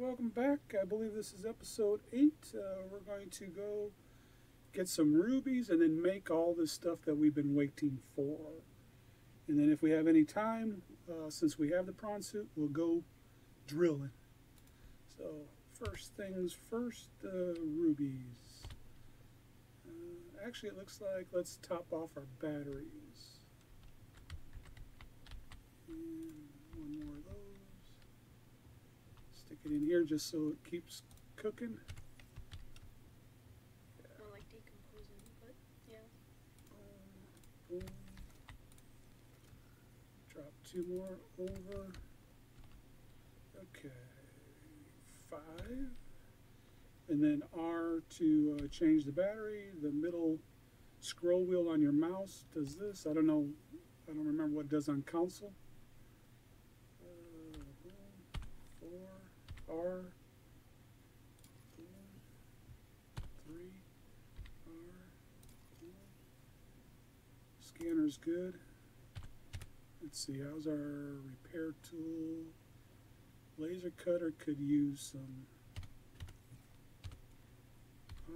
welcome back. I believe this is episode 8. Uh, we're going to go get some rubies and then make all this stuff that we've been waiting for. And then if we have any time, uh, since we have the prawn suit, we'll go drilling. So first things first, uh, rubies. Uh, actually, it looks like let's top off our batteries. And one more it in here just so it keeps cooking. Like decomposing, but yeah. Boom. Drop two more over. Okay, five. And then R to uh, change the battery. The middle scroll wheel on your mouse does this. I don't know. I don't remember what it does on console. Uh, boom, four, R, three, R. Scanner's good. Let's see, how's our repair tool? Laser cutter could use some R.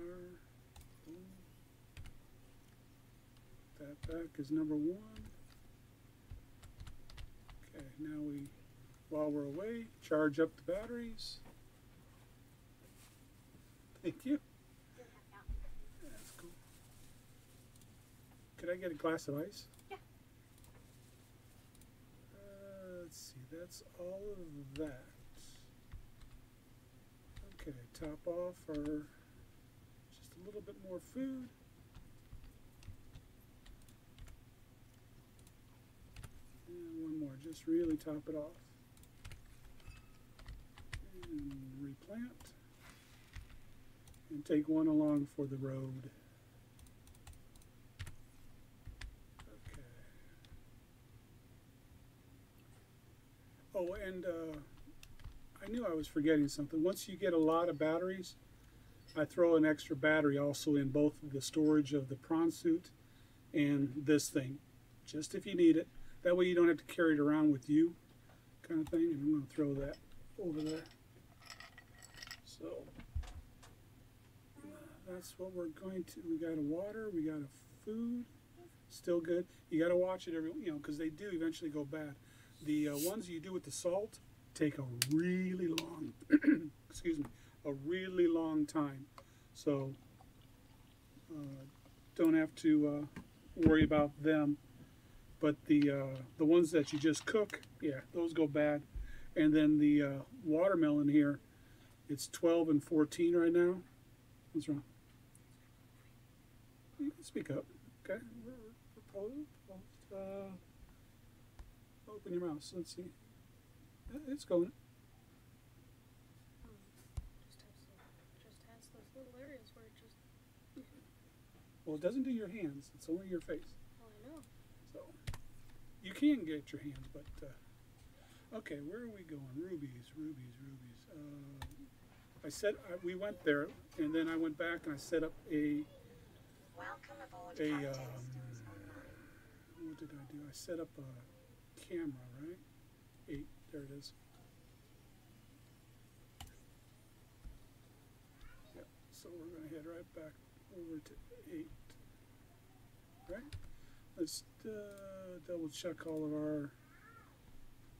That back is number one. Okay, now we, while we're away, charge up the batteries. Thank you. That's cool. Could I get a glass of ice? Yeah. Uh, let's see, that's all of that. Okay, top off our, just a little bit more food. And one more, just really top it off. And replant. And take one along for the road. Okay. Oh, and uh, I knew I was forgetting something. Once you get a lot of batteries, I throw an extra battery also in both the storage of the prawn suit and this thing, just if you need it. That way you don't have to carry it around with you, kind of thing. And I'm going to throw that over there. So that's what we're going to. We got a water, we got a food, still good. You got to watch it every, you know, because they do eventually go bad. The uh, ones you do with the salt take a really long, excuse me, a really long time. So uh, don't have to uh, worry about them. But the uh, the ones that you just cook, yeah, those go bad. And then the uh, watermelon here, it's 12 and 14 right now. What's wrong? You can speak up. Okay. We're, we're posed, posed. Uh, open your mouth. Let's see. Uh, It's going. Just has, the, just has those little areas where it just. Well, it doesn't do your hands. It's only your face. Oh, I know. So you can get your hands, but uh, okay. Where are we going? Rubies, rubies, rubies. Uh, I said I, we went there, and then I went back and I set up a a um, what did I do? I set up a camera, right? Eight. There it is. Yep. So we're gonna head right back over to eight. Right. Let's uh, double check all of our.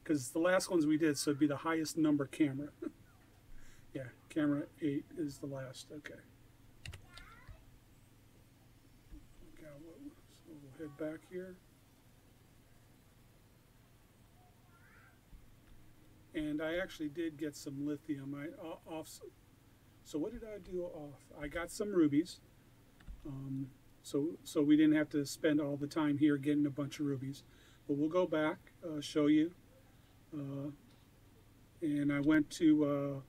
Because the last ones we did, so it'd be the highest number camera. yeah, camera eight is the last. Okay. So we'll head back here. And I actually did get some lithium. I off. So what did I do off? I got some rubies. Um, so so we didn't have to spend all the time here getting a bunch of rubies. But we'll go back, uh, show you. Uh, and I went to uh,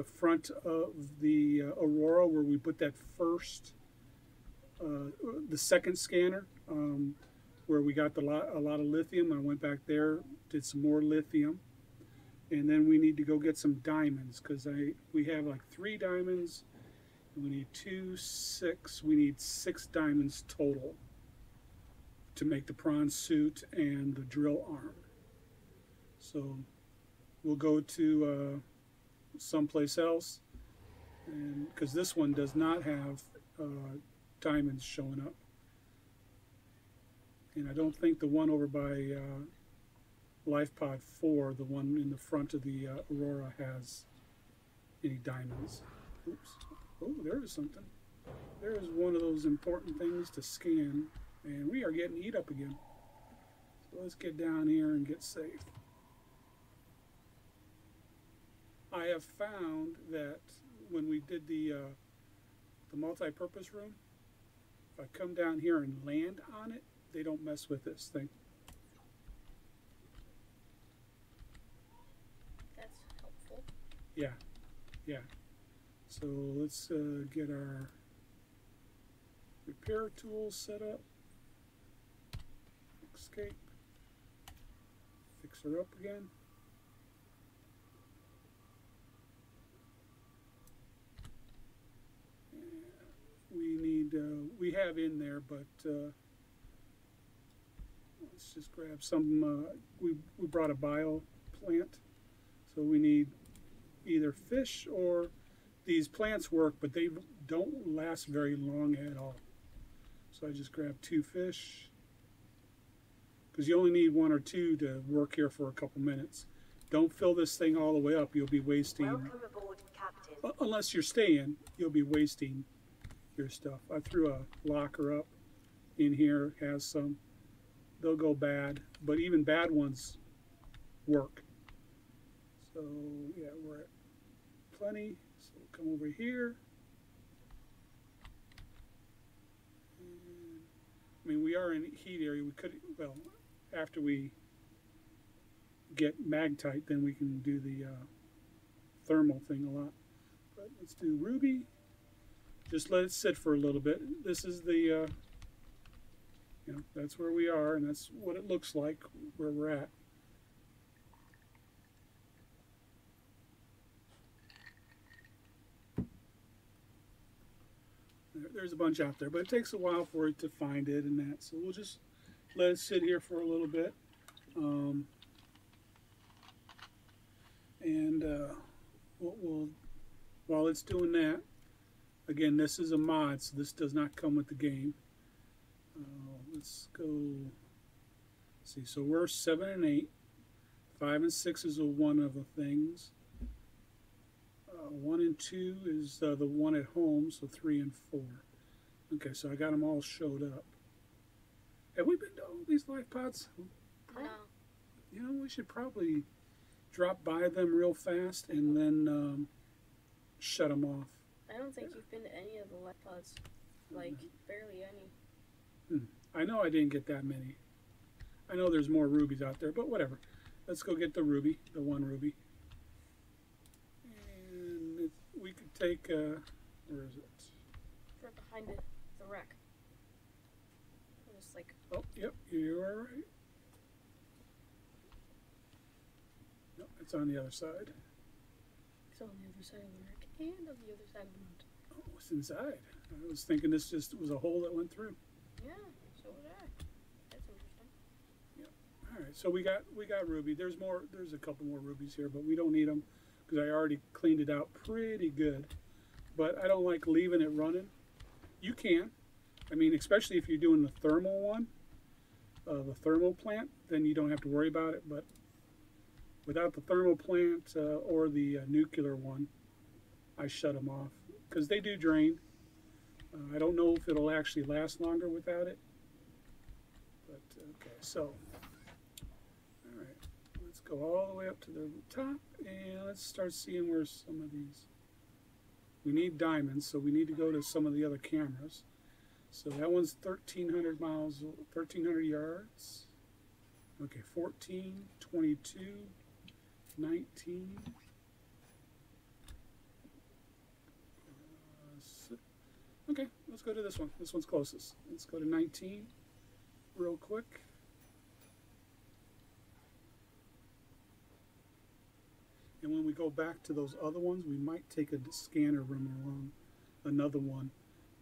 the front of the uh, Aurora where we put that first uh, the second scanner um, where we got the lot, a lot of lithium. I went back there, did some more lithium, and then we need to go get some diamonds because I we have like three diamonds, and we need two, six. We need six diamonds total to make the prawn suit and the drill arm. So we'll go to uh, someplace else, and because this one does not have uh, diamonds showing up, and I don't think the one over by uh, LifePod Four, the one in the front of the uh, Aurora, has any diamonds. Oops. Oh, there is something. There is one of those important things to scan, and we are getting eat up again. So let's get down here and get safe. I have found that when we did the uh, the multi-purpose room, if I come down here and land on it, they don't mess with this thing. That's helpful. Yeah, yeah. So let's uh, get our repair tools set up. Escape. Fix her up again. We need uh, we have in there, but uh, let's just grab some. Uh, we we brought a bio plant, so we need either fish or these plants work, but they don't last very long at all. So I just grabbed two fish because you only need one or two to work here for a couple minutes. Don't fill this thing all the way up; you'll be wasting. Aboard, unless you're staying, you'll be wasting stuff. I threw a locker up in here, has some. They'll go bad, but even bad ones work. So yeah, we're at plenty. So we'll come over here. And, I mean, we are in heat area. We could, well, after we get magnetite, then we can do the uh, thermal thing a lot. But let's do ruby. Just let it sit for a little bit. This is the, uh, you know, that's where we are, and that's what it looks like where we're at. There's a bunch out there, but it takes a while for it to find it and that. So we'll just let it sit here for a little bit. Um, and uh, we'll, while it's doing that, again, this is a mod, so this does not come with the game. Uh, let's go. See, so we're seven and eight. Five and six is a one of the things. Uh, one and two is uh, the one at home, so three and four. Okay, so I got them all showed up. Have we been to all these life pods? No. You know, we should probably drop by them real fast and then um, shut them off. I don't think you've been to any of the life pods. Like, barely any. I know I didn't get that many. I know there's more rubies out there, but whatever. Let's go get the ruby, the one ruby. And it, we could take, uh, where is it? Right behind it, the wreck. Just like, Oh, yep, you are right. No, it's on the other side. On the other side of the wreck and on the other side of the mountain. Oh, it's inside. I was thinking this just was a hole that went through. Yeah, so was I. That's interesting. All right, so we got we got ruby. There's more. There's a couple more rubies here, but we don't need them because I already cleaned it out pretty good. But I don't like leaving it running. You can. I mean, especially if you're doing the thermal one, uh, the thermal plant, then you don't have to worry about it. But without the thermal plant uh, or the uh, nuclear one, I shut them off because they do drain. Uh, I don't know if it'll actually last longer without it. But okay, so all right, let's go all the way up to the top and let's start seeing where some of these. We need diamonds, so we need to go to some of the other cameras. So that one's 1,300 miles, 1,300 yards. Okay, 14, 22, 19. Uh, Okay, let's go to this one. This one's closest. Let's go to 19 real quick. And when we go back to those other ones, we might take a scanner room along another one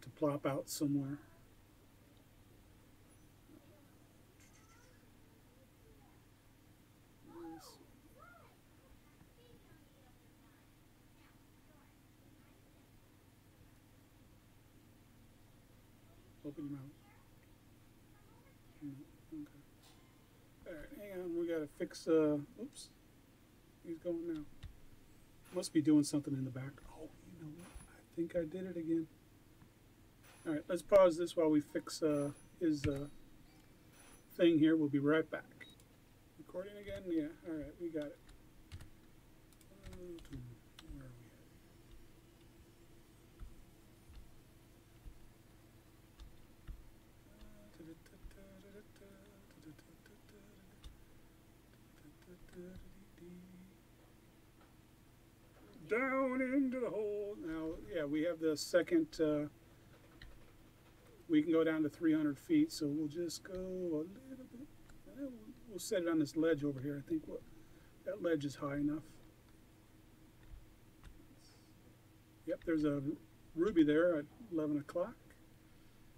to plop out somewhere. Yes. Open your mouth. No, okay. Alright, hang on, we gotta fix, uh, oops. He's going now. Must be doing something in the back. Oh, you know what? I think I did it again. Alright, let's pause this while we fix, uh, his, uh, thing here. We'll be right back. Recording again? Yeah, alright, we got it. Uh, are we at? Down into the hole. Now, yeah, we have the second. Uh, we can go down to 300 feet, so we'll just go a little bit. We'll, we'll set it on this ledge over here. I think what that ledge is high enough. Yep, there's a ruby there at 11 o'clock.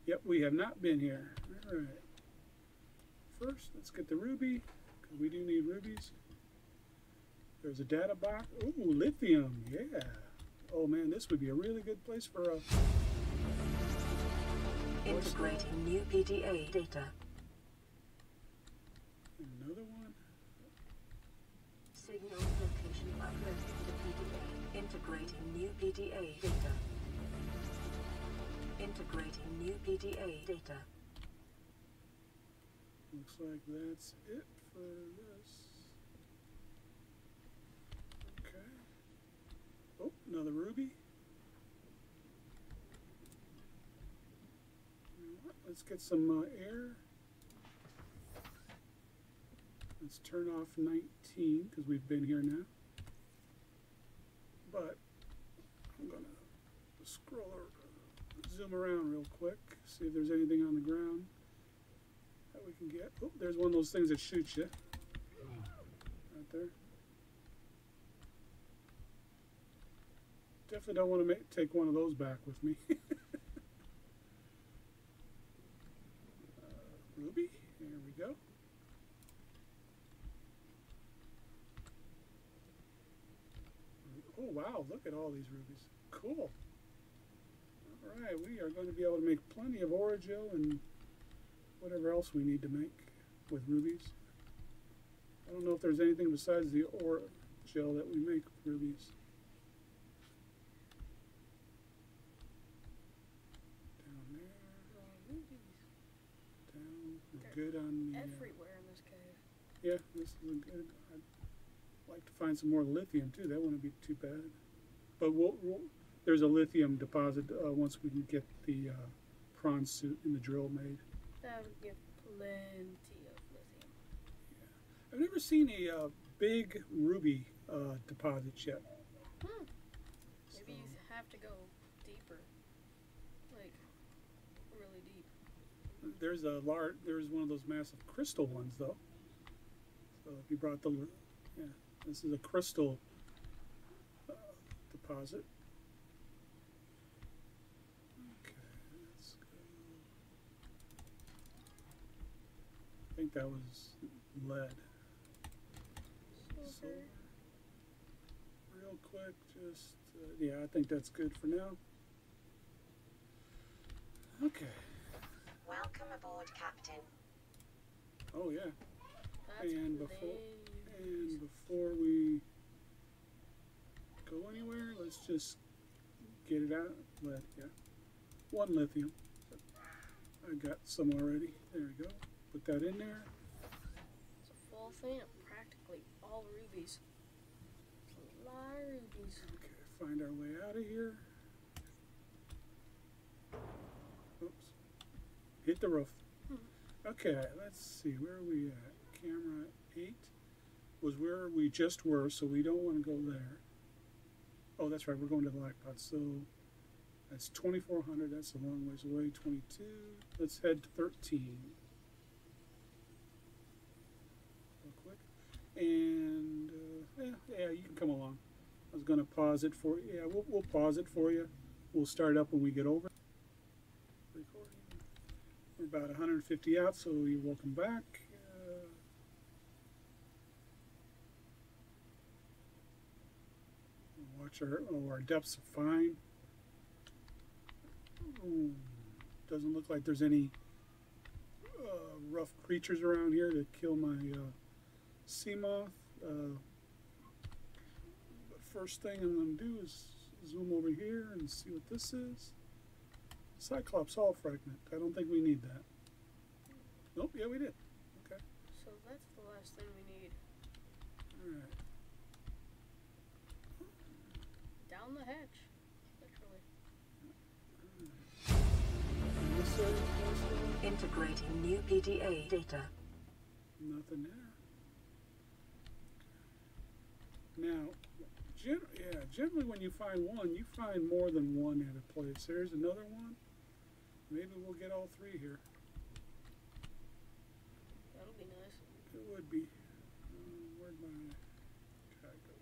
Yep, we have not been here. All right. First, let's get the ruby, because we do need rubies. There's a data box. Ooh, lithium, yeah. Oh man, this would be a really good place for a. Integrating new PDA data. Another one. Signal location uploaded to PDA. Integrating new PDA data. Integrating new PDA data. Looks like that's it for this. Okay. Oh, another ruby. Let's get some uh, air. Let's turn off 19 because we've been here now. But I'm going to scroll or zoom around real quick, see if there's anything on the ground that we can get. Oh, there's one of those things that shoots you. Right there. Definitely don't want to make, take one of those back with me. uh, Ruby, there we go. Oh wow, look at all these rubies. Cool. Alright, we are going to be able to make plenty of aerogel and whatever else we need to make with rubies. I don't know if there's anything besides the ore gel that we make rubies. Down there, down. We're good on the. uh, Everywhere in this cave. yeah, this is a good. I'd like to find some more lithium too. That wouldn't be too bad. But we'll, we'll, there's a lithium deposit uh, once we can get the uh, prawn suit and the drill made. That would give plenty of lithium. I've never seen a uh, big ruby uh, deposit yet. Hmm. Maybe you have to go deeper. Like, really deep. There's a large. There's one of those massive crystal ones though. So if you brought the, yeah, this is a crystal uh, deposit. Okay, let's go. I think that was lead. Silver. Real quick, just uh, yeah, I think that's good for now. Okay. Welcome aboard, Captain. Oh yeah. That's And before- plenty. And before we go anywhere, let's just get it out. Lead, yeah. One lithium. I got some already. There we go. Put that in there. It's a full thing of practically all rubies. A lot of rubies. Okay, find our way out of here. Oops. Hit the roof. Okay, let's see. Where are we at? Camera 8 was where we just were, so we don't want to go there. Oh, that's right. We're going to the life pod. So that's 2400. That's a long ways away. 22. Let's head to 13. Real quick. And uh, yeah, yeah, you can come along. I was going to pause it for Yeah, we'll, we'll pause it for you. We'll start up when we get over. Recording. We're about 150 out, so you're welcome back. Uh, watch our, oh, our depths are fine. Ooh, Doesn't look like there's any uh, rough creatures around here to kill my uh, Seamoth. Uh, but first thing I'm going to do is zoom over here and see what this is. Cyclops hull fragment. I don't think we need that. Nope, yeah, we did. Okay. So that's the last thing we need. Alright. Down the hatch. Literally. And this area is also Integrating new PDA data. nothing there. Now, gen- yeah, generally when you find one, you find more than one at a place. There's another one. Maybe we'll get all three here. That'll be nice. It would be. Uh, where'd my guy go?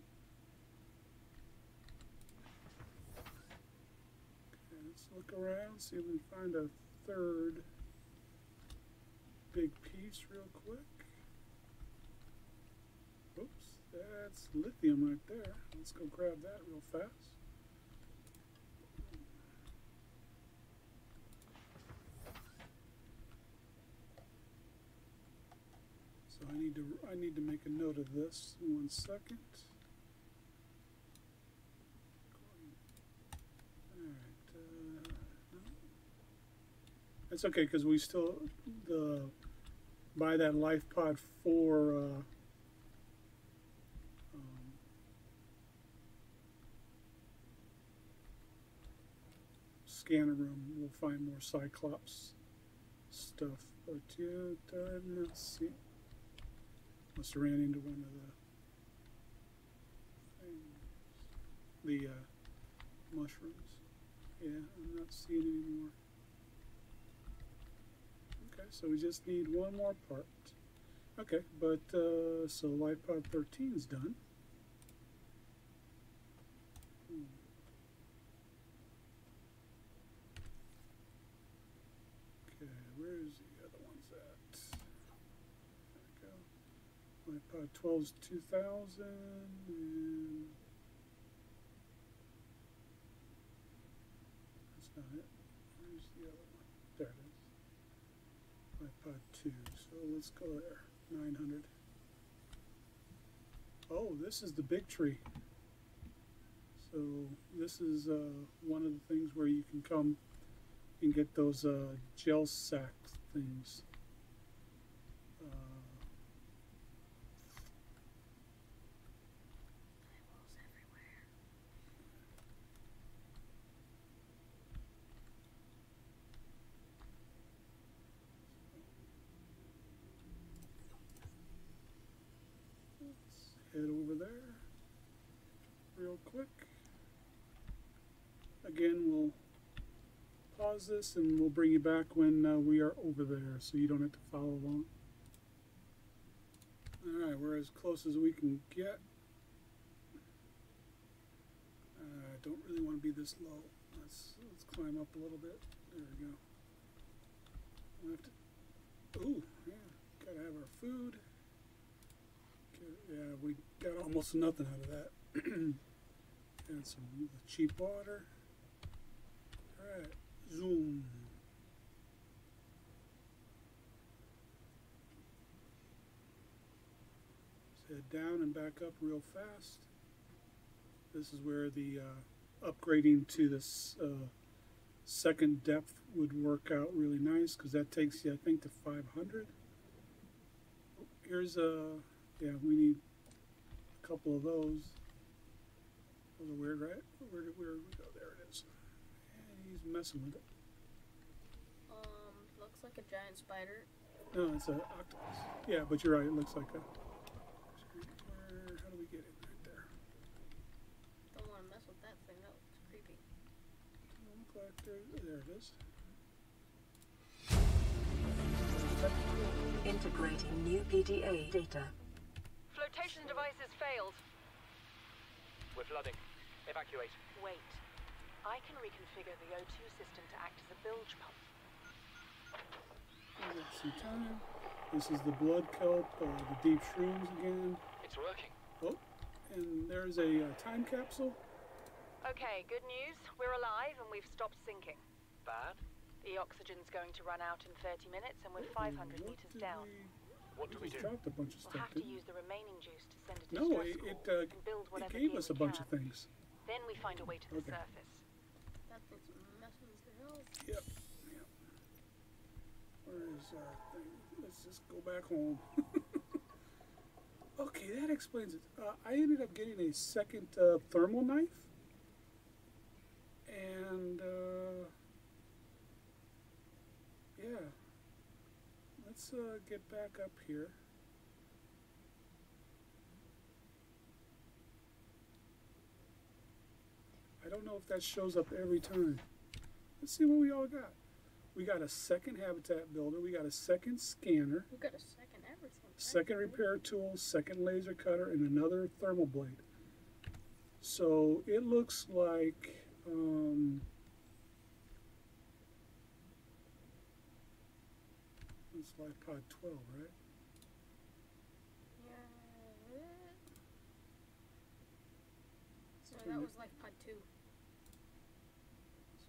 Okay, let's look around, see if we can find a third big piece real quick. Oops, that's lithium right there. Let's go grab that real fast. So I need to I need to make a note of this. One second. Uh. That's okay because we still the buy that life pod. Uh, um, scanner room. We'll find more Cyclops stuff. But yeah, let's see. Must have ran into one of the things. The uh, mushrooms. Yeah, I'm not seeing any more. Okay, so we just need one more part. Okay, but uh, so LifePod 13 is done. Hmm. Okay, where's the other ones at? There iPod 12's 2000 and that's not it. Where's the other one? There it is. iPod 2. So let's go there. 900. Oh, this is the big tree. So this is uh, one of the things where you can come and get those uh, gel sack things. Uh, Eyeballs everywhere. Let's head over there real quick. Again, we'll pause this and we'll bring you back when uh, we are over there so you don't have to follow along. Alright, we're as close as we can get. Uh, I don't really want to be this low. Let's, let's climb up a little bit. There we go. We'll have to, ooh, yeah, gotta have our food. Yeah, we got almost nothing out of that. and some cheap water. Zoom. Head down and back up real fast. This is where the uh, upgrading to this uh, second depth would work out really nice because that takes you, I think, to 500. Here's a, yeah, we need a couple of those. Those are weird, right? Where did where did we go? There he's messing with it. Um, looks like a giant spider. No, it's an octopus. Yeah, but you're right. It looks like a. How do we get it? Right there. Don't want to mess with that thing. That looks creepy. Look like there. There it is. Integrating new PDA data. Flotation devices failed. We're flooding. Evacuate. Wait. I can reconfigure the O2 system to act as a bilge pump. We got some time. This is the blood kelp, uh, the deep shrooms again. It's working. Oh, and there's a uh, time capsule. Okay, good news. We're alive and we've stopped sinking. Bad? The oxygen's going to run out in 30 minutes, and we're 500 What meters down. we- What do we just do? dropped a bunch of We'll stuff, have to use the remaining juice to send a No, distress it, it, call uh, and build it gave us a bunch can. of things. Then we find a way to the Okay. surface. That thing's messing with your health. Yep. Yep. Where is our thing? Let's just go back home. okay, that explains it. Uh, I ended up getting a second uh, thermal knife. And, uh, yeah. Let's uh, get back up here. I don't know if that shows up every time. Let's see what we all got. We got a second habitat builder. We got a second scanner. We got a second everything. Second repair tool, second laser cutter, and another thermal blade. So it looks like um, it's like pod 12, right? Yeah. So that was like pod 2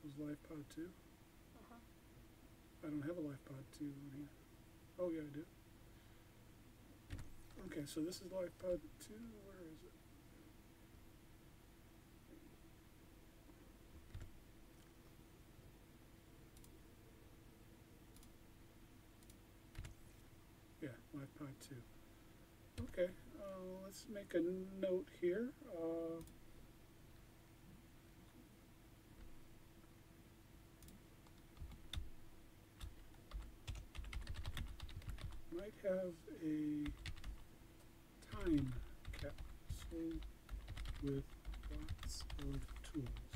was life pod 2. Uh huh. I don't have a life pod 2 on here. Oh, yeah, I do. Okay, so this is life pod 2. Where is it? Yeah, life pod 2. Okay, uh, let's make a note here. Uh, have a time capsule with lots of tools.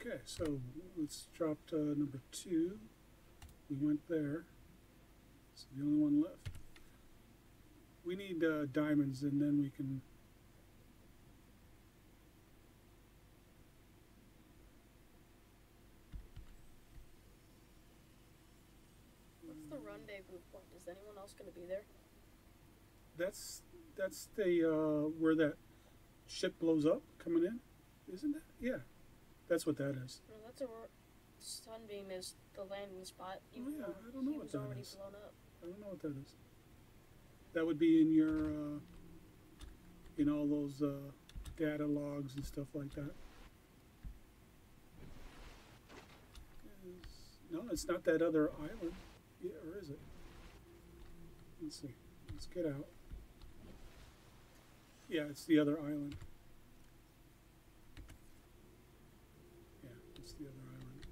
Okay, so let's drop to number two. We went there. It's the only one left. We need uh, diamonds and then we can What's the rendezvous point? Is anyone else going to be there? That's that's the uh, where that ship blows up coming in, isn't it? Yeah, that's what that is. No, that's a sunbeam is the landing spot. Even yeah, I don't know what that already is. blown up. I don't know what that is. That would be in your uh, in all those uh, data logs and stuff like that. no, it's not that other island. Yeah, or is it? Let's see. Let's get out. Yeah, it's the other island. Yeah, it's the other island.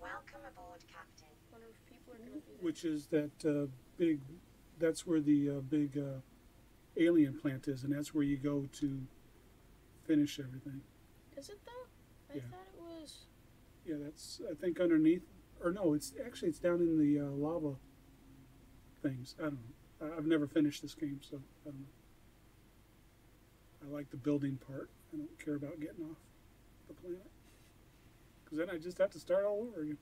Welcome aboard, Captain. Wonder if people are going to be there. which is that uh, big that's where the uh, big uh, alien plant is and that's where you go to finish everything Is it though? I Yeah. thought it was. yeah that's i think underneath or no it's actually it's down in the uh, lava things i don't know i've never finished this game so i don't know i like the building part i don't care about getting off the planet because then i just have to start all over again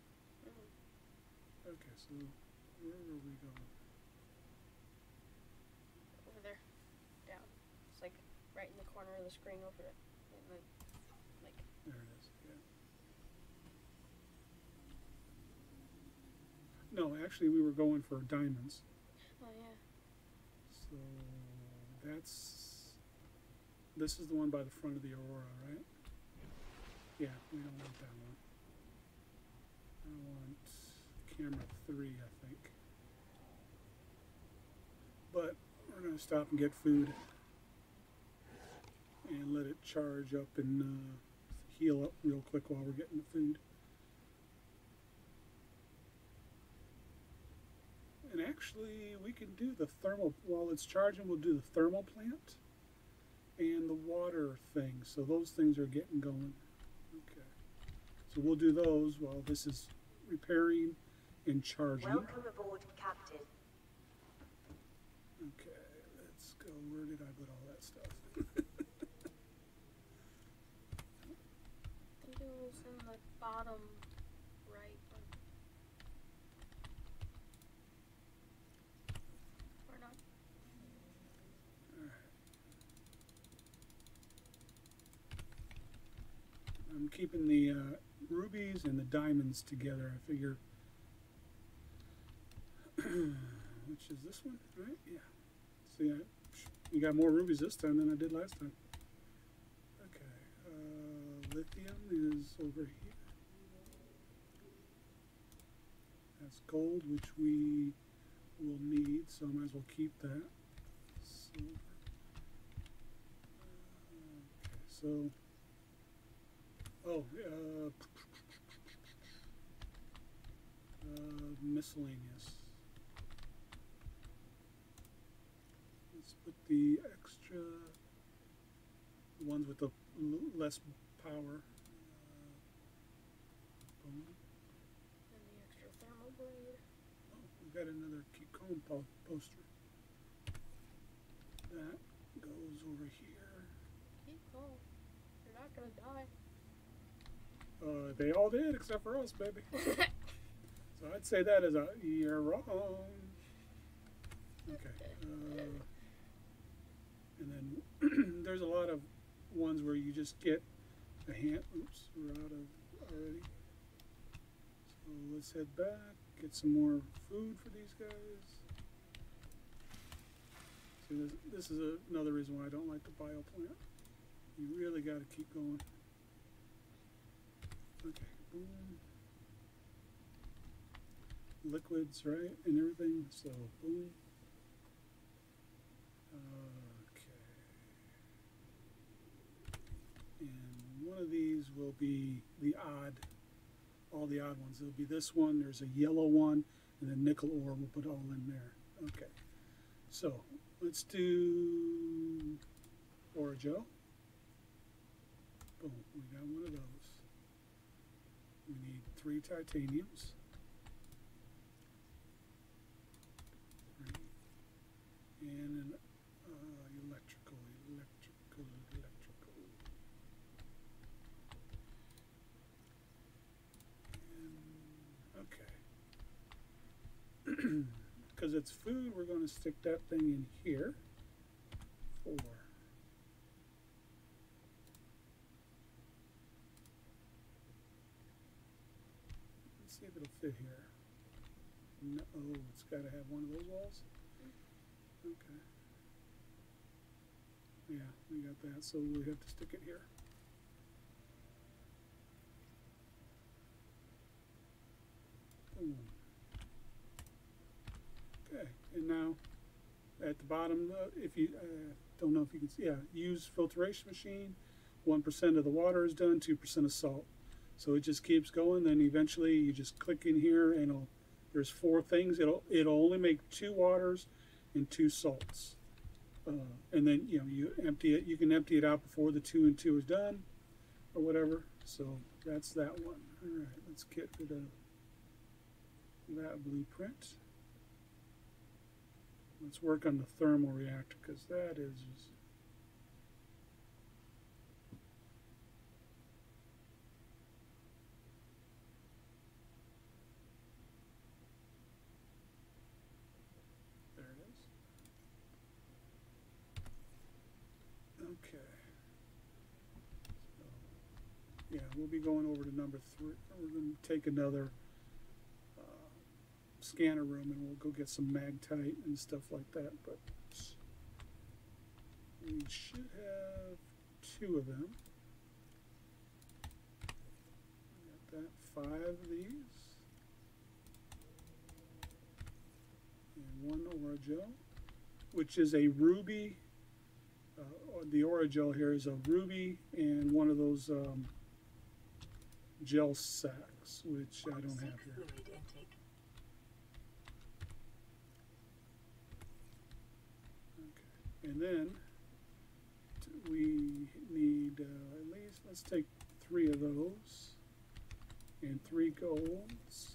okay so where are we going Over there. Down. It's like right in the corner of the screen over there. Like, There it is. Yeah. No, actually, we were going for diamonds. oh yeah. So that's this is the one by the front of the Aurora, right? Yeah, we don't want that one. I want camera three, I think. But we're gonna stop and get food and let it charge up and uh, heal up real quick while we're getting the food. And actually, we can do the thermal, while it's charging, we'll do the thermal plant and the water thing. So those things are getting going. Okay. So we'll do those while this is repairing and charging. Welcome aboard, Captain. Okay, let's go. Where did I put all that stuff? I think it was in the bottom right. One. Or not. I'm keeping the uh, rubies and the diamonds together. I figure, which is this one, right? Yeah. See, I, you got more rubies this time than I did last time. Okay. Uh, lithium is over here. That's gold, which we will need, so I might as well keep that. Silver. Okay, so. Oh, uh, uh, miscellaneous. Let's put the extra ones with the less power. Uh, boom. And the extra thermal blade. Oh, we've got another calm po- poster. That goes over here. Keep calm. You're not gonna die. Uh, they all did except for us, baby. So I'd say that is a you're wrong. Okay. Uh, and then there's a lot of ones where you just get a hand. Oops, we're out of already. So let's head back, get some more food for these guys. See, this, this is a, another reason why I don't like the bio plant. You really got to keep going. Okay, boom. Liquids, right, and everything. So boom. Okay. And one of these will be the odd, all the odd ones. There'll be this one. There's a yellow one, and then nickel ore. We'll put all in there. Okay. So let's do aerogel. Boom. We got one of those. Three titaniums. And an uh, electrical, electrical, electrical. And, okay. Because it's food, we're going to stick that thing in here. Four. Let's see if it'll fit here. No, oh, it's got to have one of those walls. Okay. Yeah, we got that, so we have to stick it here. Boom. Okay, and now at the bottom, uh, if you uh, don't know if you can see, yeah, use filtration machine. One percent of the water is done, two percent of salt. So it just keeps going. Then eventually you just click in here, and there's four things. It'll it'll only make two waters and two salts. Uh, and then you know you empty it. You can empty it out before the two and two is done, or whatever. So that's that one. All right, let's get rid of that blueprint. Let's work on the thermal reactor because that is just There it is. Okay. So, yeah, we'll be going over to number three. We're going to take another uh, scanner room and we'll go get some magnetite and stuff like that. But we should have two of them. Got that. Five of these. and one aerogel, which is a ruby. Uh, the aerogel here is a ruby and one of those um, gel sacks, which I don't have here. Okay. And then we need uh, at least, let's take three of those and three golds.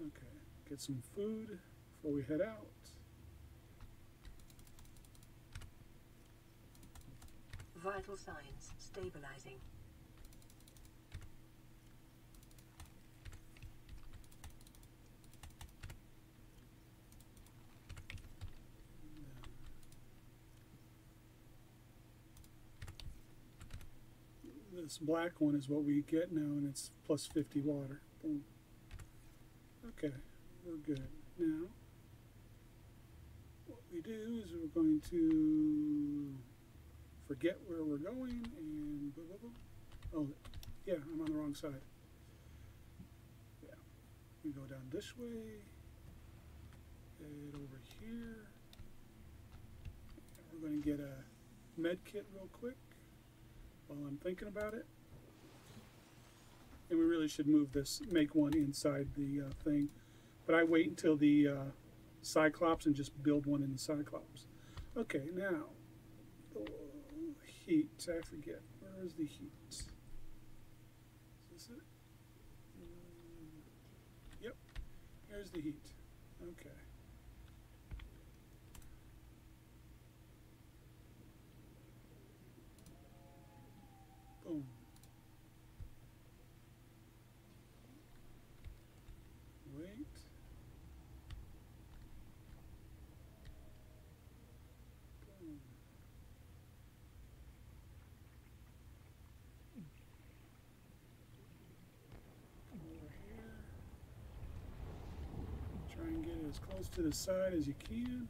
Okay, get some food before we head out. Vital signs stabilizing. this black one is what we get now, and it's plus 50 water. Boom. Okay, we're good. Now, what we do is we're going to forget where we're going and blah, blah, blah. oh, yeah, I'm on the wrong side. Yeah, we go down this way, and over here. We're going to get a med kit real quick while I'm thinking about it. And we really should move this, make one inside the uh, thing. But I wait until the uh, Cyclops and just build one in the Cyclops. Okay, now, heat, I forget. Where is the heat? Is this it? Mm, Yep, here's the heat. Okay. Boom. Wait. Boom. Over here. Try and get it as close to the side as you can.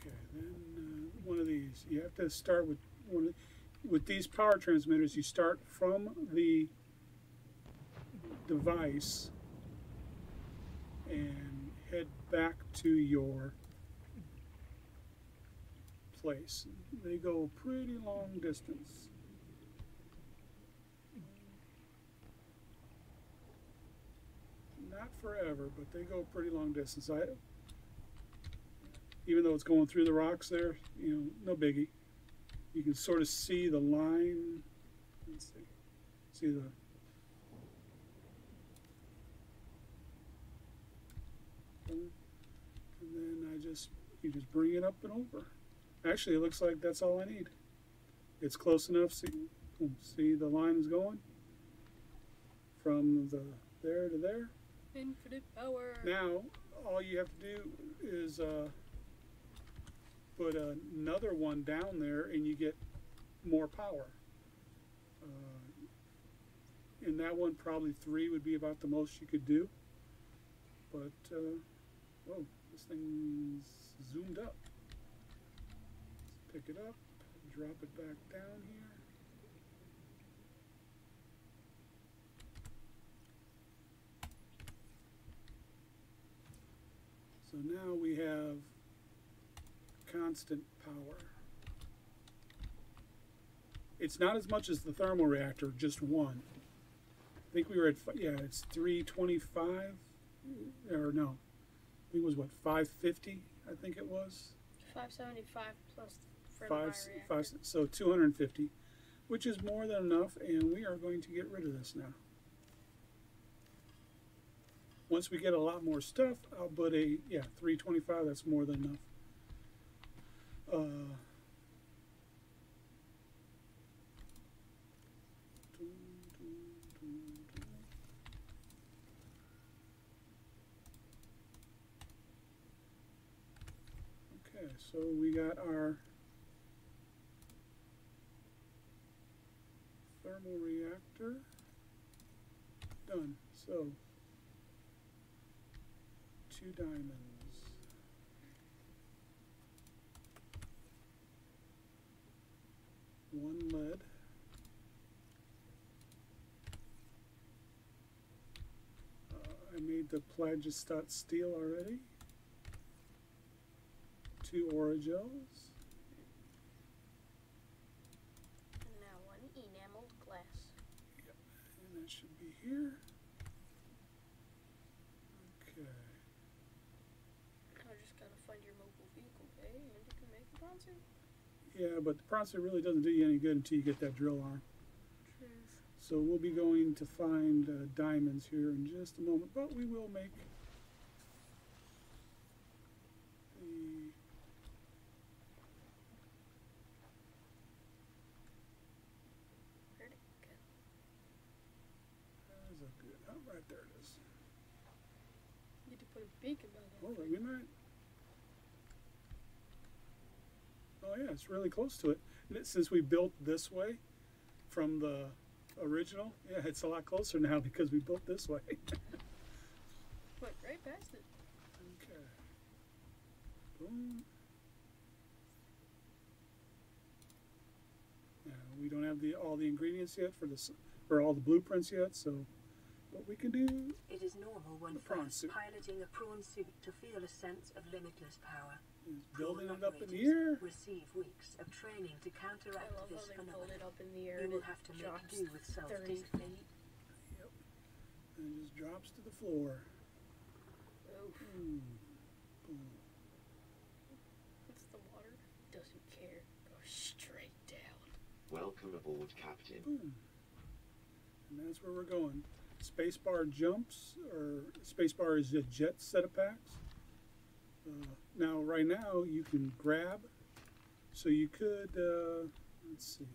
Okay, then uh, one of these. You have to start with one of, with these power transmitters. You start from the device and back to your place. They go pretty long distance. Not forever, but they go pretty long distance. I, even though it's going through the rocks there, you know, no biggie. You can sort of see the line. Let's see. See the. And then I just, you just bring it up and over. Actually, it looks like that's all I need. It's close enough. See, see the line is going from the there to there. Infinite power. Now, all you have to do is uh, put another one down there and you get more power. Uh, in that one, probably three would be about the most you could do. But, uh, whoa, this thing's zoomed up. Let's pick it up, drop it back down here. So now we have constant power. It's not as much as the thermal reactor, just one. I think we were at, yeah, it's 325, or no, I think it was what, 550, I think it was? 575 plus Five, five, so 250, which is more than enough, and we are going to get rid of this now. Once we get a lot more stuff, I'll put a, yeah, 325, that's more than enough. Uh, Okay, so we got our thermal reactor done. So two diamonds. One lead. Uh, I made the Plagistat steel already. Two aerogels. And now one enameled glass. Yep, And that should be here. Okay. I just gotta find your mobile vehicle bay and you can make the prawn suit. Yeah, but the processor really doesn't do you any good until you get that drill arm. So we'll be going to find uh, diamonds here in just a moment, but we will make the Where'd it go? put a beacon by Oh, we might. Oh yeah, it's really close to it. And it- Since we built this way from the original, yeah, it's a lot closer now because we built this way. Went right past it. okay. Boom. Yeah, we don't have the all the ingredients yet for this or all the blueprints yet, so but we can do It is normal when The prawn first suit. piloting a prawn suit to feel a sense of limitless power. is building it up in the air. Receive weeks of training to I counteract love how this they phenomenon. it up in the air You will have to make drops do with self-discipline. Yep. And it just drops to the floor. Oh, Boom. Hmm. Boom. what's the water? Doesn't care. Goes straight down. Welcome aboard, Captain. Boom. And that's where we're going. Spacebar jumps, or spacebar is a jet set of packs. Uh, now, right now, you can grab. So you could, uh, let's see.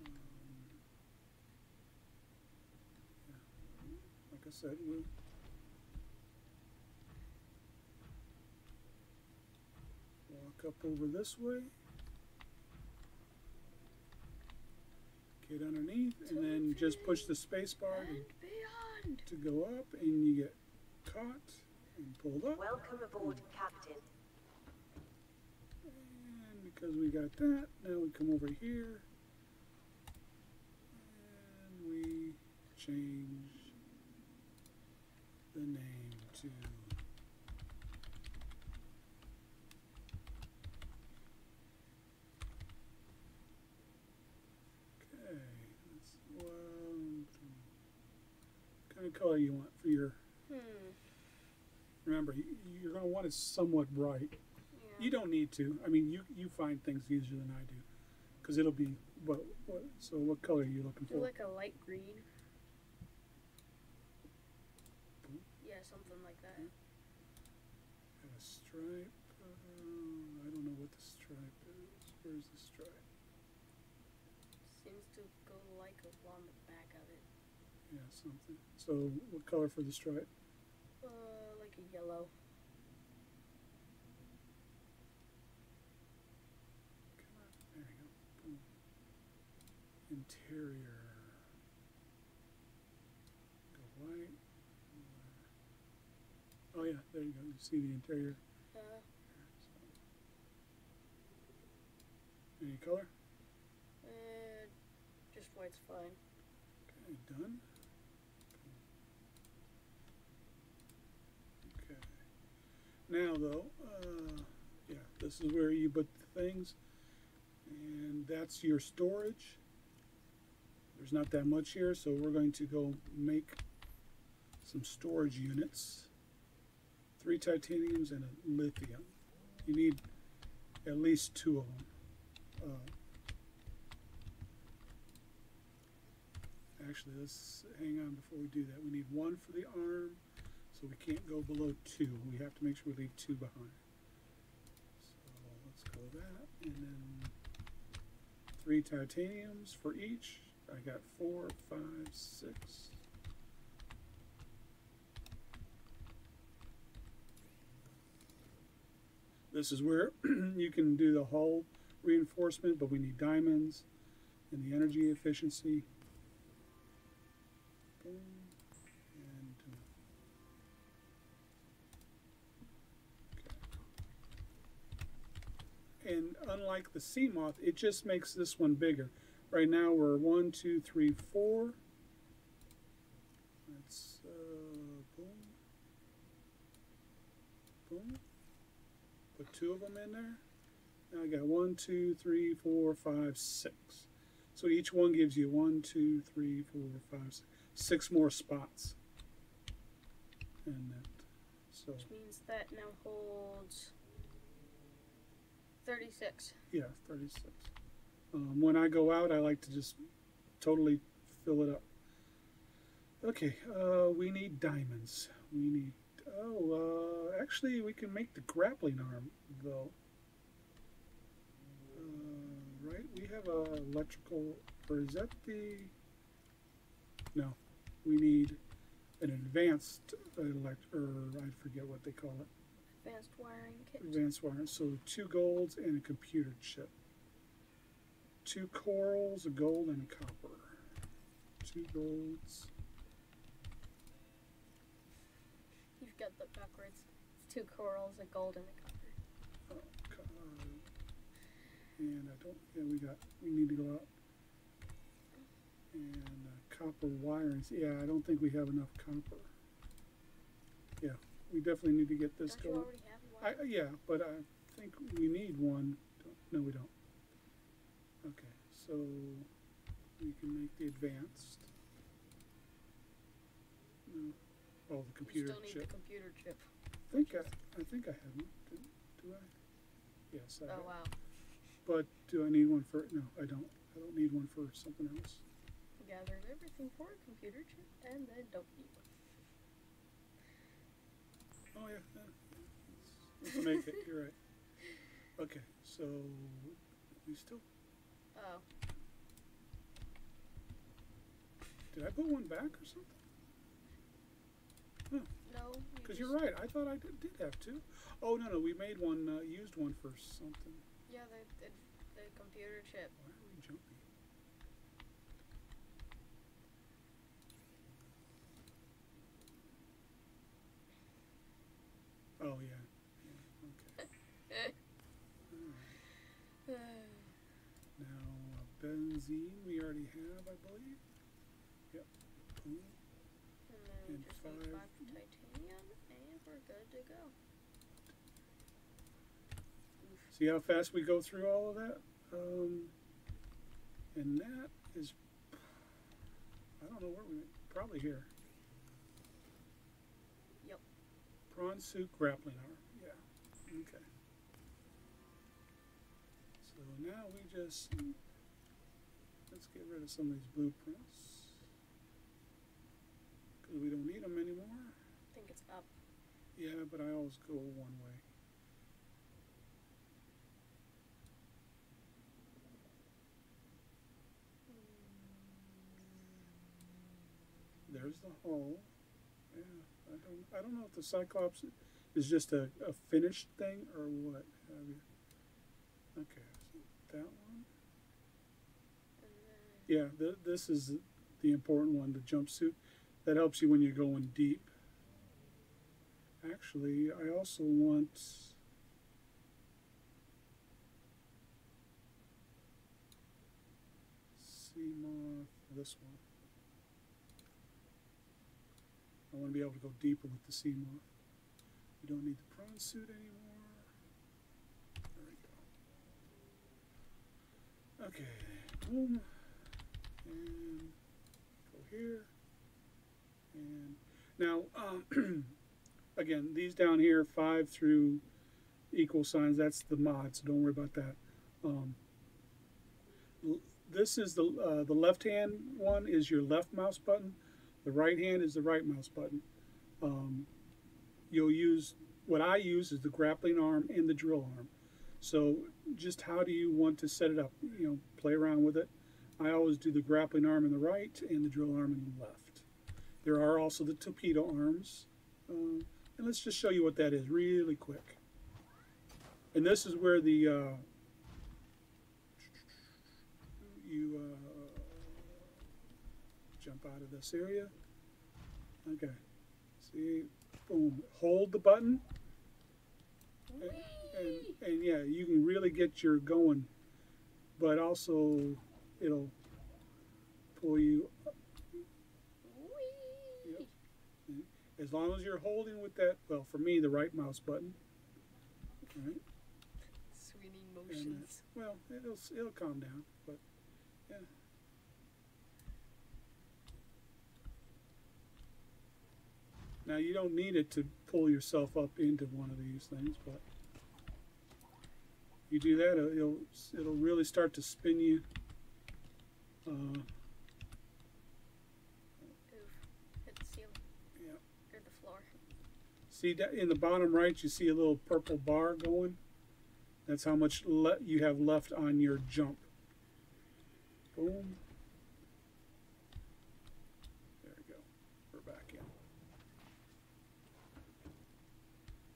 Um. Like I said, we walk up over this way. Get underneath, and then just push the space bar to, to go up, and you get caught and pulled up. Welcome aboard, Captain. And because we got that, now we come over here and we change the name to Okay, that's one, what kind of color you want for your Hmm. remember you, you're going to want it somewhat bright Yeah. you don't need to. I mean, you you find things easier than I do, because it'll be what what. So what color are you looking Do for? like a light green. Yeah, something like that. Got a stripe. Uh, I don't know what the stripe is. Where's the stripe? Seems to go like along the back of it. Yeah, something. So what color for the stripe? Uh, like a yellow. Come on. There you go. Interior. Go white. Oh yeah, there you go. You see the interior. Uh, Any color? uh, just white's fine. Okay, done. Okay. Now though, uh, yeah, this is where you put the things, and that's your storage. There's not that much here, so we're going to go make some storage units. Three titaniums and a lithium. You need at least two of them. Uh, Actually, let's hang on before we do that. We need one for the arm, so we can't go below two. We have to make sure we leave two behind. So let's go that, and then three titaniums for each. I got four, five, six. This is where you can do the hull reinforcement, but we need diamonds and the energy efficiency. Boom. And uh, okay. And unlike the Seamoth, it just makes this one bigger. Right now we're one, two, three, four. Let's uh, boom, boom. Put two of them in there. Now I got one, two, three, four, five, six. So each one gives you one, two, three, four, five, six, six more spots. And that, so Which means that now holds 36. yeah, thirty-six. Um, when I go out, I like to just totally fill it up. Okay, uh, we need diamonds. We need. Oh, uh, actually, we can make the grappling arm though. Uh, right, we have a electrical, or is that the? No, we need an advanced elect, or I forget what they call it, Advanced wiring kit. advanced wire. So two golds and a computer chip. Two corals, a gold, and a copper. Two golds. You've got the backwards. It's two corals, a gold, and a copper. co- and I don't. Yeah, we got. We need to go out. And uh, copper wirings. Yeah, I don't think we have enough copper. Yeah, we definitely need to get this Don't going. I, yeah, but I think we need one. No, we don't. Okay, so we can make the advanced. No. Oh, the computer still need chip. the computer chip. I think I, I think I have one. Do, do I? Yes, I Oh have. wow. But do I need one for? No, I don't. I don't need one for something else. Gathered everything for a computer chip, and then don't need one. Oh yeah, yeah. Let's, make it. You're right. Okay, so we still. Oh, Did I put one back or something? no. Because just- you're right. I thought I did, did have two. Oh no no, we made one. Uh, used one for something. Yeah, the, the, the computer chip. Why are we jumping? Oh yeah. yeah okay. Now uh, benzene we already have, I believe. Yep. Boom. And And five. five titanium, and we're good to go. See how fast we go through all of that? Um, and that is, I don't know where we, probably here. Yep. Prawn suit grappling arm, yeah, okay. So now we just, let's get rid of some of these blueprints. Cause we don't need them anymore. I think it's up. Yeah, but I always go one way. Hmm. There's the hull. I don't. Know if the Cyclops is just a, a finished thing or what. Have you? Okay, so that one. Yeah, th- this is the important one, the jumpsuit. That helps you when you're going deep. Actually, I also want. Seamoth, this one. I want to be able to go deeper with the Seamoth. We don't need the prawn suit anymore. There we go. Okay, boom. And go here. And now, um, again, these down here, five through equal signs, that's the mod, so don't worry about that. Um, this is the, uh, the left hand one is your left mouse button. The right hand is the right mouse button. Um, you'll use, what I use is the grappling arm and the drill arm. So just how do you want to set it up? You know, play around with it. I always do the grappling arm in the right and the drill arm in the left. There are also the torpedo arms. Um, and let's just show you what that is really quick. And this is where the uh, you uh, jump out of this area. Okay. See, boom. Hold the button, and, and, and yeah, you can really get your going, but also it'll pull you! Yep. as long as you're holding with that. Well, for me, the right mouse button. Right. Swinging And, uh, motions. well, it'll it'll calm down, but yeah. Now you don't need it to pull yourself up into one of these things, but you do that, it'll it'll really start to spin you. Uh, Oof. Hit the ceiling. Yeah. Or the floor. See that in the bottom right, you see a little purple bar going. That's how much le- you have left on your jump. Boom.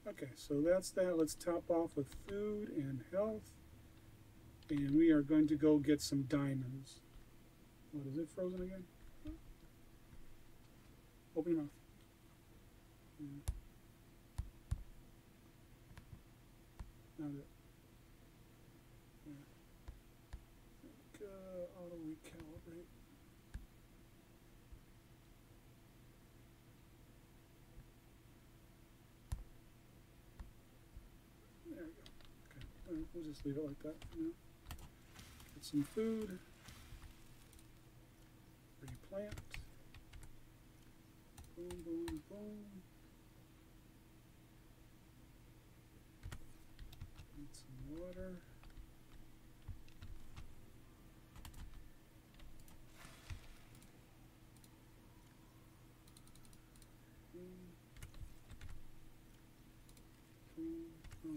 Okay, so that's that. Let's top off with food and health. And we are going to go get some diamonds. What is it frozen again? Hmm? Open your mouth. Yeah. Not it. Yeah. Think, uh, auto recalibrate. There we go. Okay, well, just leave it like that for now. Get some food. Replant. Boom, boom, boom. Need some water.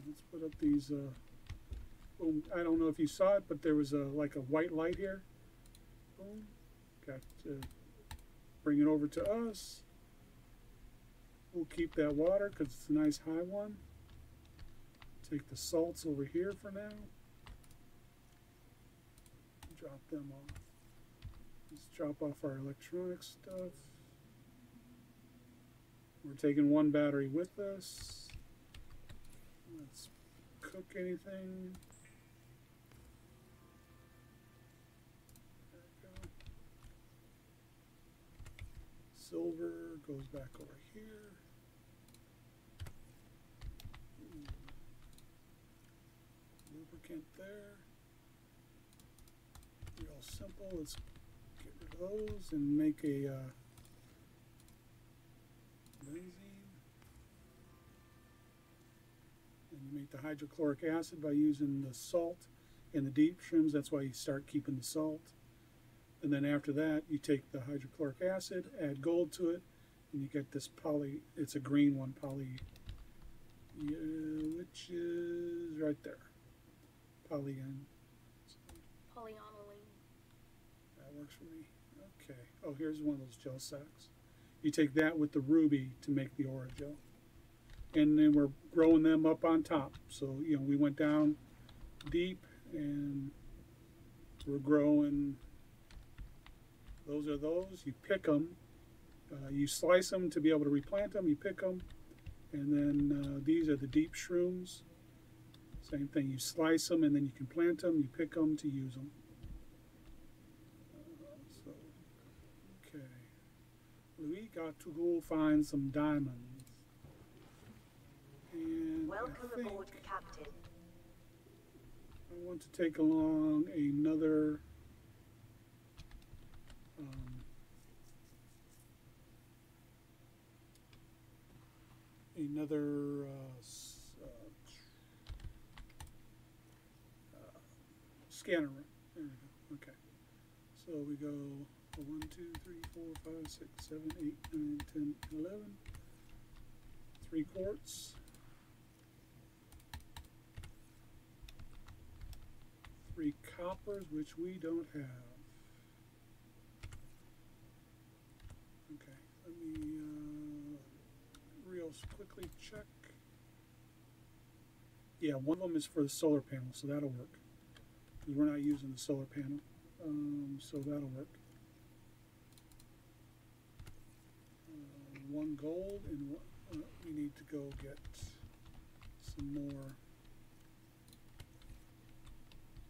Let's put up these. Uh, I don't know if you saw it, but there was a like a white light here. Boom. Got to bring it over to us. We'll keep that water because it's a nice high one. Take the salts over here for now. Drop them off. Let's drop off our electronic stuff. We're taking one battery with us. Let's cook anything. There we go. Silver goes back over here. Hmm. Lubricant there. Real simple. Let's get rid of those and make a uh, benzene. And you make the hydrochloric acid by using the salt in the deep shrimps. That's why you start keeping the salt. And then after that, you take the hydrochloric acid, add gold to it, and you get this poly. It's a green one, poly, yeah, which is right there. Polygon. Polyaniline. That works for me. Okay. Oh, here's one of those gel sacks. You take that with the ruby to make the aura gel. And then we're growing them up on top. So, you know, we went down deep and we're growing. Those are those. You pick them. Uh, you slice them to be able to replant them. You pick them. And then uh, these are the deep shrooms. Same thing. You slice them and then you can plant them. You pick them to use them. So, okay. We got to go find some diamonds. And Welcome aboard, Captain. I want to take along another. Another uh, uh, scanner. There we go. Okay. So we go one, two, three, four, five, six, seven, eight, nine, ten, eleven. Three quarts. Three coppers, which we don't have. Okay, let me uh, quickly check. Yeah, one of them is for the solar panel, so that'll work. Because we're not using the solar panel, um, so that'll work. Uh, one gold, and one, uh, we need to go get some more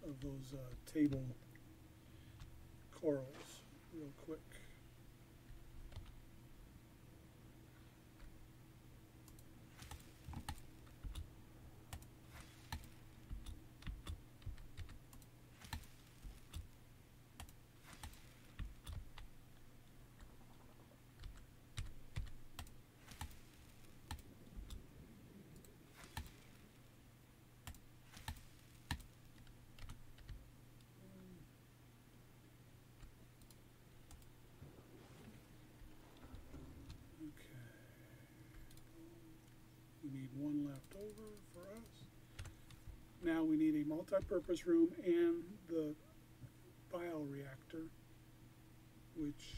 of those uh, table corals real quick. one left over for us. Now we need a multi-purpose room and the bioreactor, which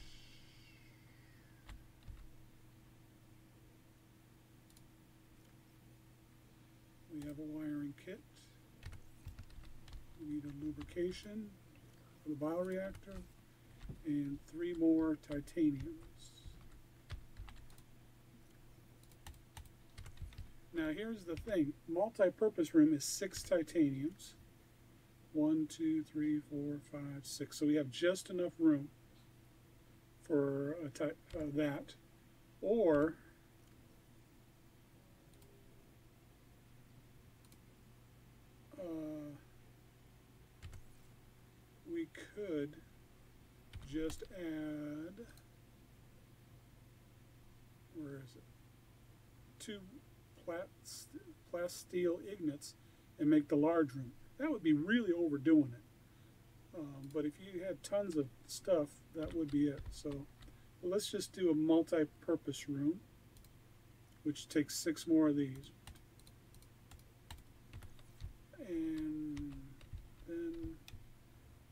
we have a wiring kit. We need a lubrication for the bioreactor and three more titaniums. Now here's the thing, multi-purpose room is six titaniums. One, two, three, four, five, six. So we have just enough room for uh, that. Or uh, we could just add where is it two plat plasteel ingots and make the large room. That would be really overdoing it. Um, but if you had tons of stuff that would be it. So well, let's just do a multi-purpose room which takes six more of these. And then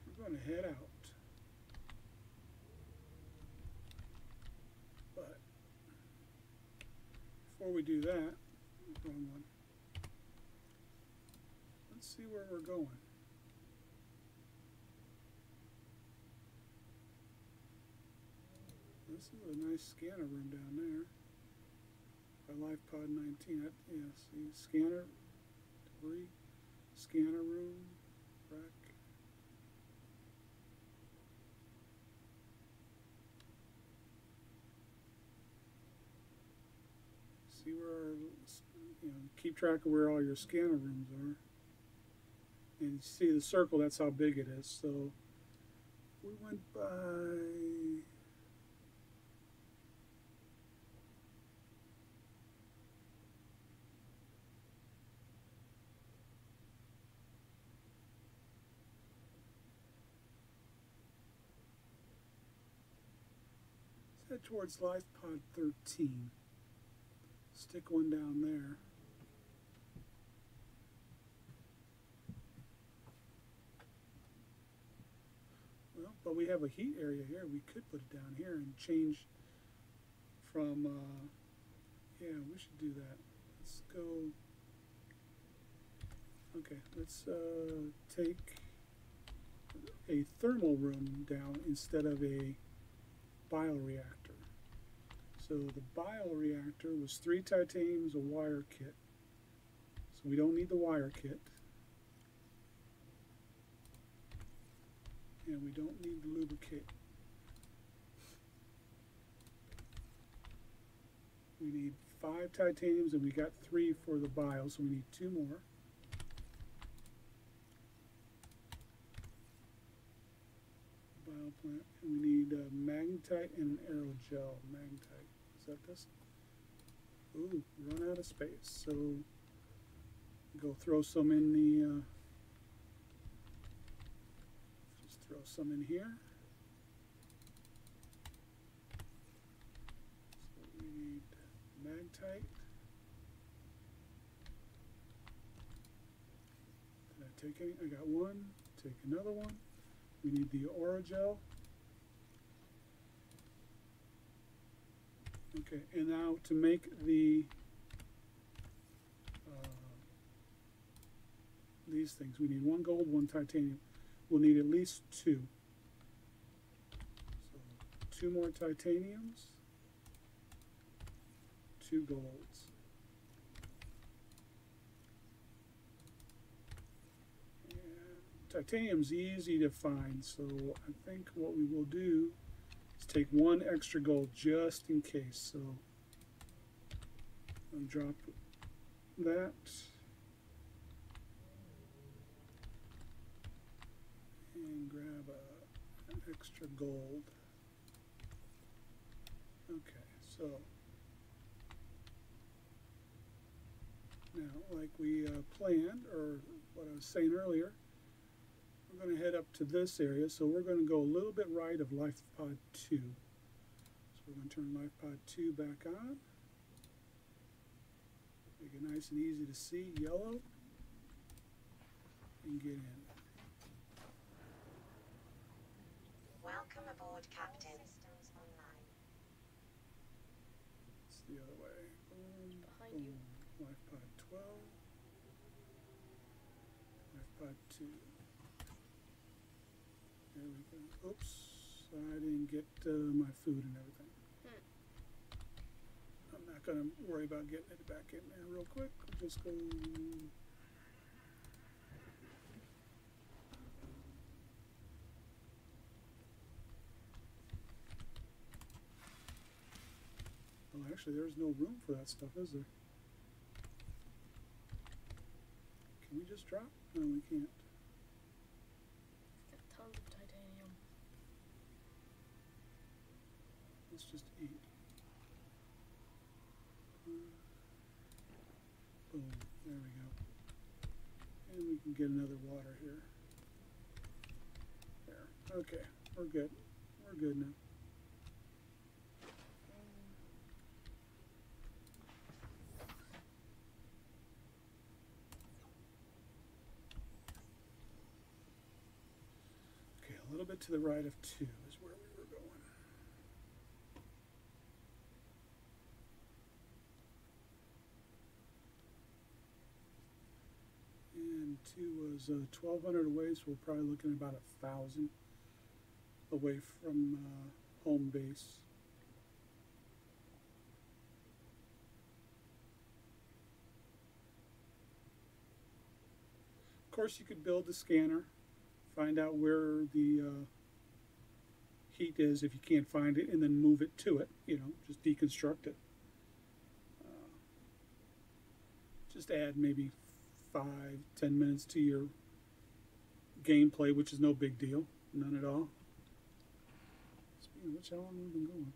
we're going to head out. But before we do that, wrong one. Let's see where we're going. This is a nice scanner room down there. By LifePod 19. I, yeah, see, scanner, debris scanner room, rack. See where, our, you know, keep track of where all your scanner rooms are. And you see the circle, that's how big it is. So we went by head towards Life Pod 13. Stick one down there. Well, but we have a heat area here. We could put it down here and change from, uh, yeah, we should do that. Let's go, okay, let's uh, take a thermal room down instead of a bioreactor. So the bioreactor was three titaniums, a wire kit. So we don't need the wire kit. And we don't need the lubricate. We need five titaniums and we got three for the bio, so we need two more. bioplant, and we need uh, magnetite and an aerogel. Magnetite, is that this? Ooh, run out of space. So go throw some in the. Uh, just throw some in here. So we need magnetite. Did I take any? I got one. Take another one. We need the aerogel. Okay, and now to make the uh, these things, we need one gold, one titanium. We'll need at least two. So two more titaniums, two golds. titanium's easy to find, so I think what we will do is take one extra gold just in case. So I'll drop that. And grab a, an extra gold. Okay, so now like we uh, planned, or what I was saying earlier, we're going to head up to this area, so we're going to go a little bit right of life pod 2. So we're going to turn life pod 2 back on. Make it nice and easy to see, yellow, and get in. Welcome Captain. It's the other way. Boom, Behind you. boom. LifePod 12. LifePod 2. There we go. Oops, I didn't get uh, my food and everything. I'm not gonna worry about getting it back in there real quick. We'll just go. Well, actually, there's no room for that stuff, is there? Can we just drop? No, we can't. Got tons of titanium. Let's just eat. Uh, Boom. There we go. And we can get another water here. There. Okay. We're good. We're good now. Okay, a little bit to the right of two is where we were going. And two was uh, 1,200 away, so we're probably looking at about a thousand away from uh, home base. Of course, you could build the scanner, find out where the uh, heat is if you can't find it, and then move it to it. You know, just deconstruct it. Uh, just add maybe five, ten minutes to your gameplay, which is no big deal, none at all. Which, how long have we been going?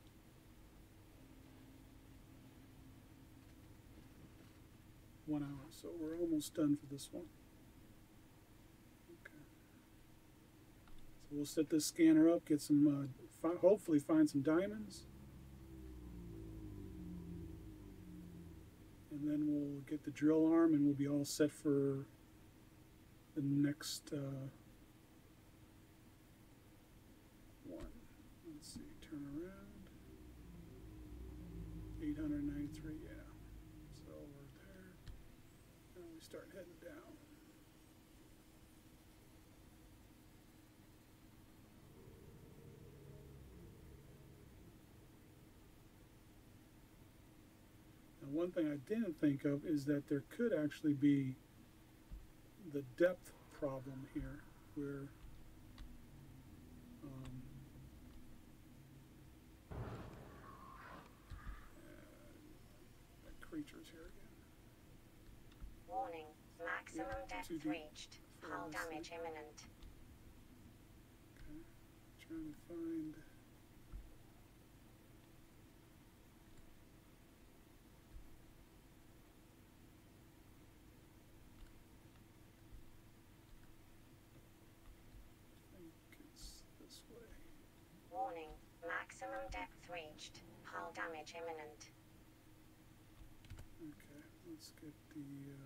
One hour, so we're almost done for this one. Okay. So we'll set this scanner up, get some, uh, fi- hopefully find some diamonds. And then we'll get the drill arm and we'll be all set for the next uh, one. Let's see, turn around. 893, yeah. So we're there. Now we start heading down. Now, one thing I didn't think of is that there could actually be the depth problem here, where um, uh, that creature's here again. Warning. Maximum depth reached. Hull Yeah, I see. damage imminent. Okay, trying to find. I think it's this way. Warning. Maximum depth reached. Hull damage imminent. Okay, let's get the uh,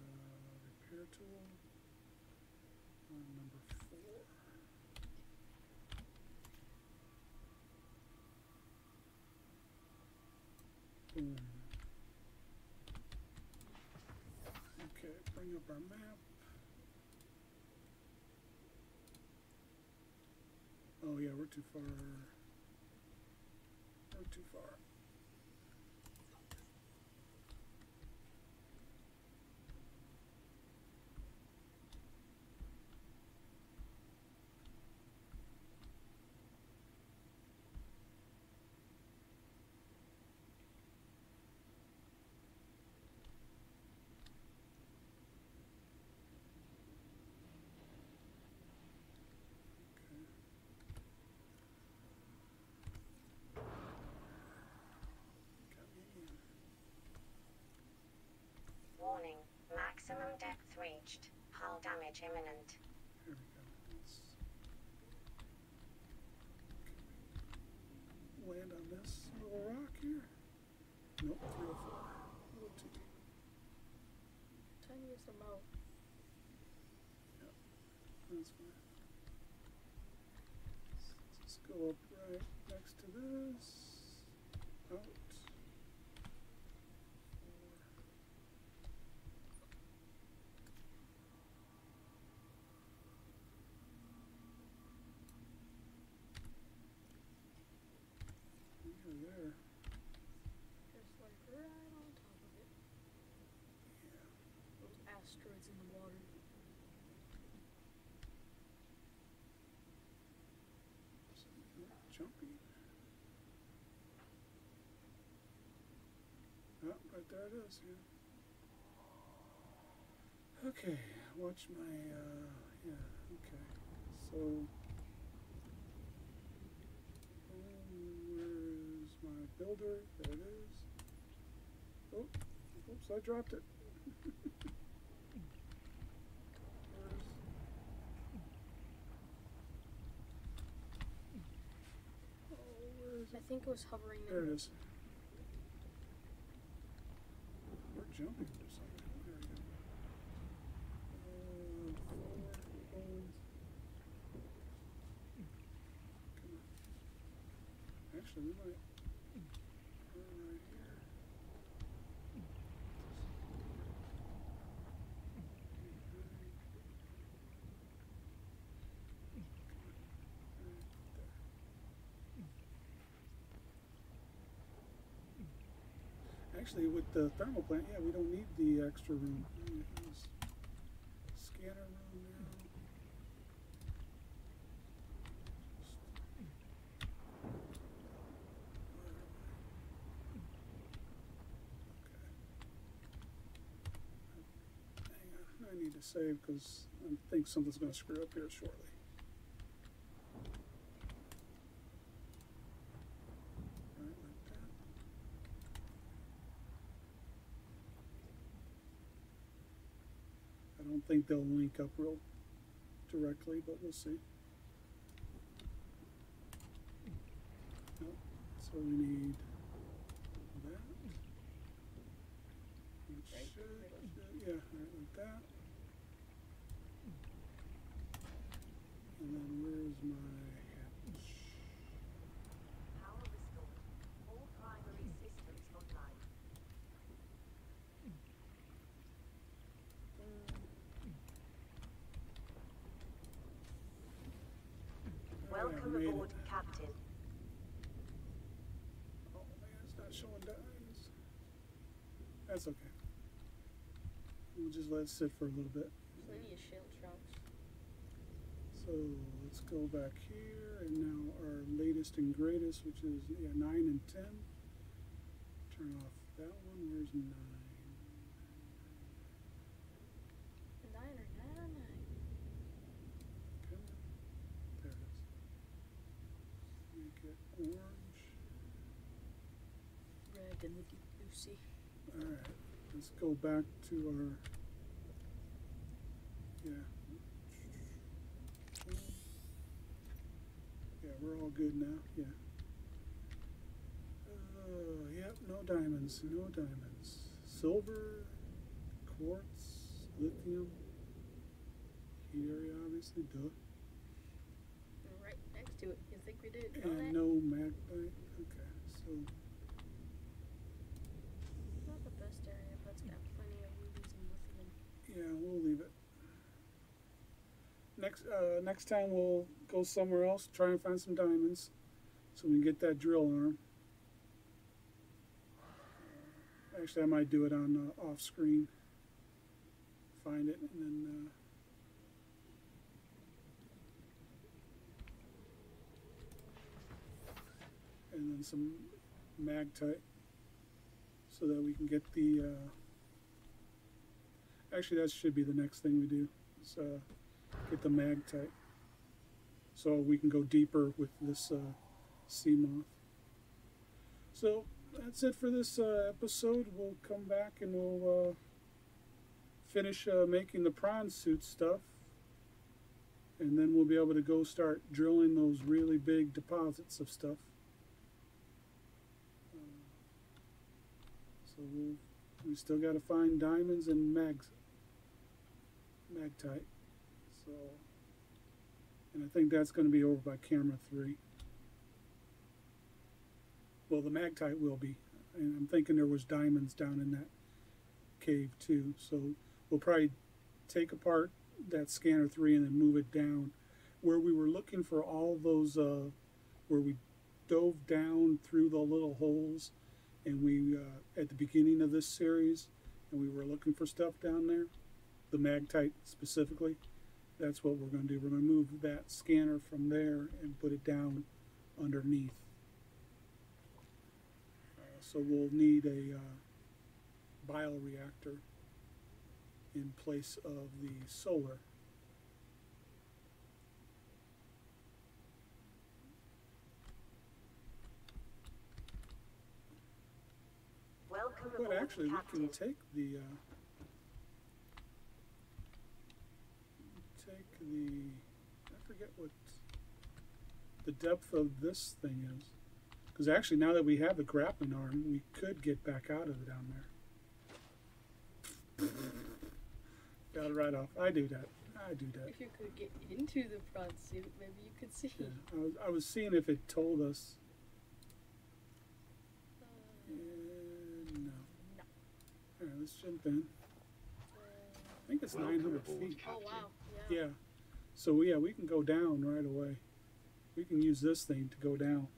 repair tool on number four. Boom. Okay, bring up our map. Oh yeah, we're too far. Too far. Okay. Got me in. Warning. Maximum depth reached. Hull damage imminent. Here we go. Let's land on this little rock here. Nope, 304. A little too deep. Tiny as the mouth. That's fine. Let's just go up right next to this. Out. Four. Oh, right there it is, yeah. Okay, watch my, uh, yeah, okay. So, where is my builder? There it is. Oh, oops, I dropped it. Where's, oh, I think it was hovering There there. it is. Jumping or something. There we go. Boom. Come on. Actually, we might. Actually, with the thermal plant, yeah, we don't need the extra room. Scanner room now. Okay. Hang on, I need to save because I think something's going to screw up here shortly. Right like that. I don't think they'll link up real directly, but we'll see. Nope. So we need that. Right, should, middle. yeah, right like that. And then where's my created. Aboard, Captain. Oh man, it's not showing dimes. That's okay. We'll just let it sit for a little bit. Plenty of shield trunks. So let's go back here and now our latest and greatest, which is yeah, 9 and 10. Turn off that one. Where's 9? Orange. Red and the deep blue sea. All right. Let's go back to our. Yeah. Yeah, we're all good now. Yeah. Uh, yep, no diamonds, no diamonds. Silver, quartz, lithium, heat area, obviously, duh. And right next to it. You think we did? That? no magnetite. Okay, so Not the best area, but it's got plenty of rubies and lithium. yeah, we'll leave it. Next, uh, next time we'll go somewhere else, try and find some diamonds, so we can get that drill arm. Actually, I might do it on uh, off screen. Find it and then. Uh, and then some magnetite, so that we can get the. Uh, actually, that should be the next thing we do. Is, uh, get the magnetite, so we can go deeper with this uh, Seamoth. So that's it for this uh, episode. We'll come back and we'll uh, finish uh, making the prawn suit stuff. And then we'll be able to go start drilling those really big deposits of stuff. We still got to find diamonds and mags, magnetite. So, and I think that's going to be over by camera three. Well, the magnetite will be, and I'm thinking there was diamonds down in that cave too. So we'll probably take apart that scanner three and then move it down where we were looking for all those uh, where we dove down through the little holes and we uh, at the beginning of this series and we were looking for stuff down there the magnetite specifically that's what we're going to do we're going to move that scanner from there and put it down underneath uh, so we'll need a uh, bioreactor in place of the solar. Actually, we can take the uh, take the I forget what the depth of this thing is. Because actually, now that we have the grappling arm, we could get back out of it down there. Got it right off. I do that. I do that. If you could get into the prawn suit, maybe you could see. Yeah. I, was, I was seeing if it told us. Uh, And no. No. All right, let's jump in. I think it's Welcome 900 aboard, feet. oh wow. Yeah. Yeah. So yeah, we can go down right away. We can use this thing to go down.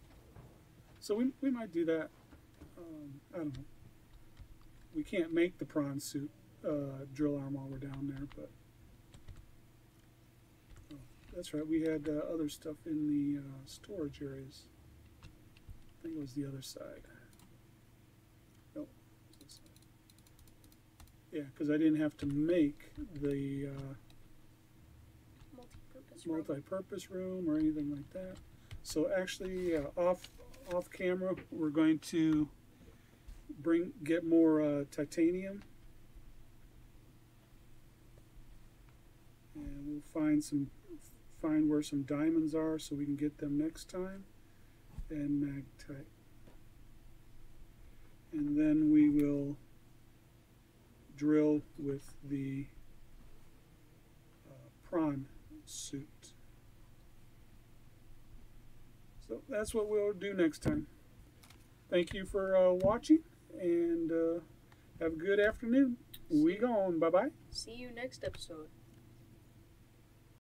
So we, we might do that. Um, I don't know. We can't make the prawn suit uh, drill arm while we're down there, but oh, that's right. We had uh, other stuff in the uh, storage areas. I think it was the other side. Nope. it's this side. Yeah, because I didn't have to make the. Uh, Multi-purpose. room. multi-purpose room or anything like that. So actually, uh, off off camera, we're going to bring get more uh, titanium, and we'll find some find where some diamonds are so we can get them next time, and magnetite, and then we will drill with the uh, suit. So that's what we'll do next time. Thank you for uh, watching and uh, have a good afternoon. We gone. Bye bye. See you next episode.